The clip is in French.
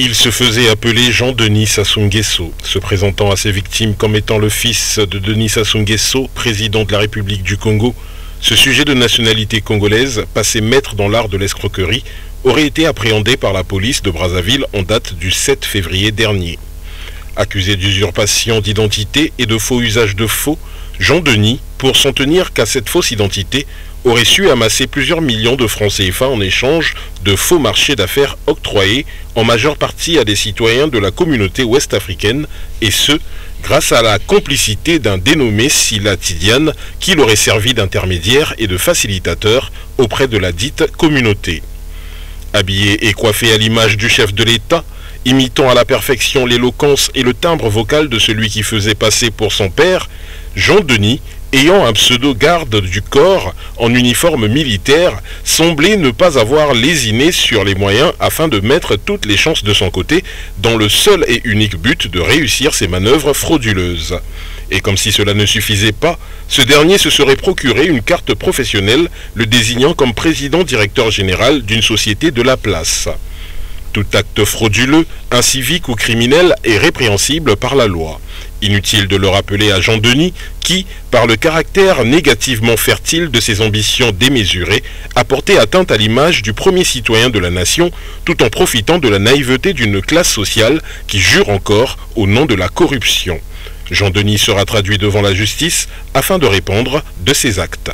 Il se faisait appeler Jean-Denis Sassou Nguesso, se présentant à ses victimes comme étant le fils de Denis Sassou Nguesso, président de la République du Congo. Ce sujet de nationalité congolaise, passé maître dans l'art de l'escroquerie, aurait été appréhendé par la police de Brazzaville en date du 7 février dernier. Accusé d'usurpation d'identité et de faux usage de faux, Jean-Denis, pour s'en tenir qu'à cette fausse identité, aurait su amasser plusieurs millions de francs CFA en échange de faux marchés d'affaires octroyés en majeure partie à des citoyens de la communauté ouest-africaine, et ce, grâce à la complicité d'un dénommé Sila Tidiane qui l'aurait servi d'intermédiaire et de facilitateur auprès de la dite communauté. Habillé et coiffé à l'image du chef de l'État, imitant à la perfection l'éloquence et le timbre vocal de celui qui faisait passer pour son père, Jean Denis ayant un pseudo-garde du corps en uniforme militaire, semblait ne pas avoir lésiné sur les moyens afin de mettre toutes les chances de son côté dans le seul et unique but de réussir ses manœuvres frauduleuses. Et comme si cela ne suffisait pas, ce dernier se serait procuré une carte professionnelle le désignant comme président-directeur général d'une société de la place. Tout acte frauduleux, incivique ou criminel est répréhensible par la loi. Inutile de le rappeler à Jean Denis, qui, par le caractère négativement fertile de ses ambitions démesurées, a porté atteinte à l'image du premier citoyen de la nation, tout en profitant de la naïveté d'une classe sociale qui jure encore au nom de la corruption. Jean Denis sera traduit devant la justice afin de répondre de ses actes.